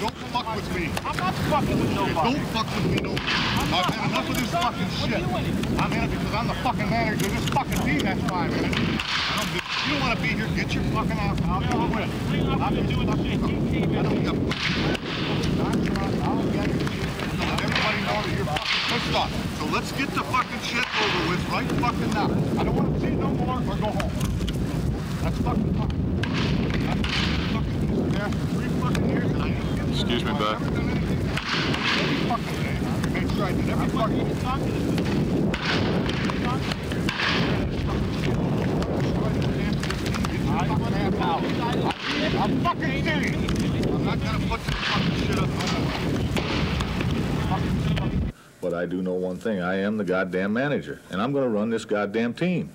with me. I'm not fucking with nobody. Don't fuck with me no more. I've had enough of this fucking shit. I'm in it because I'm the fucking manager of this fucking team, that's why I'm in it. I don't you don't want to be here, get your fucking ass out. I'll. I'm gonna do it. I'm gonna keep keep I don't give a fucking I'll get it. Everybody know that you're fucking pissed off. So let's get the fucking shit over with right fucking now. I don't want to see it no more or go home. That's fucking fine. I've been fucking there for three fucking years and I ain't getting Excuse me. But I do know one thing, I am the goddamn manager, and I'm gonna run this goddamn team.